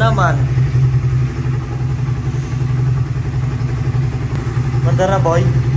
naman. Mandara boy.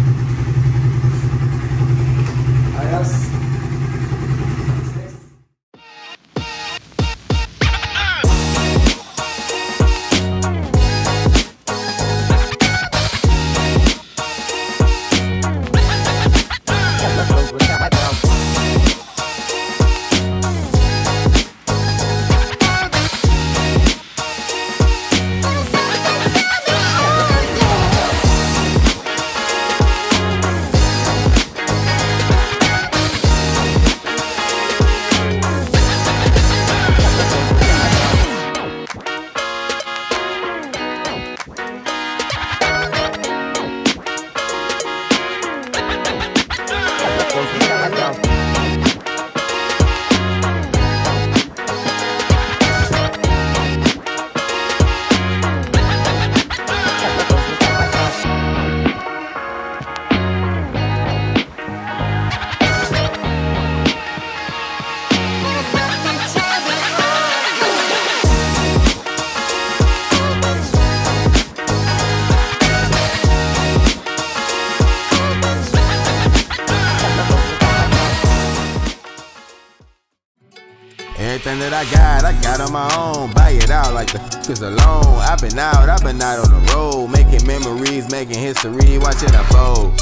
Everything that I got, I got on my own. Buy it out like the f is alone. I've been out, I've been out on the road. Making memories, making history, watching unfold.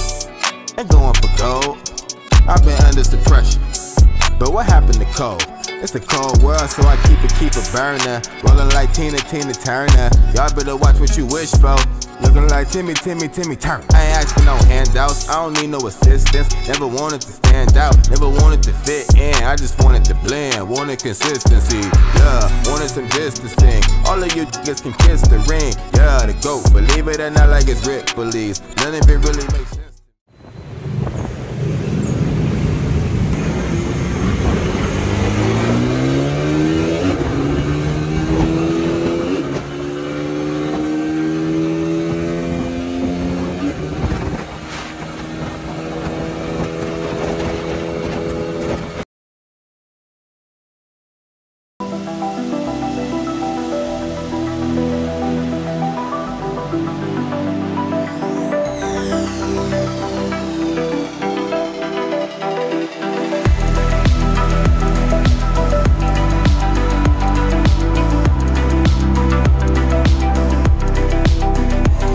And going for gold. I've been under some pressure. But what happened to cold? It's a cold world, so I keep it, keep it burning. Rolling like Tina, Tina Turner. Y'all better watch what you wish for. Looking like Timmy, Timmy, Timmy Turner. I ain't for no handouts. I don't need no assistance. Never wanted to stand out. Never wanted to fit in. I just wanted to blend. Wanted consistency. Yeah, wanted some distancing. All of you niggas can kiss the ring. Yeah, the goat. Believe it or not, like it's Ripley's. None of it really makes sense.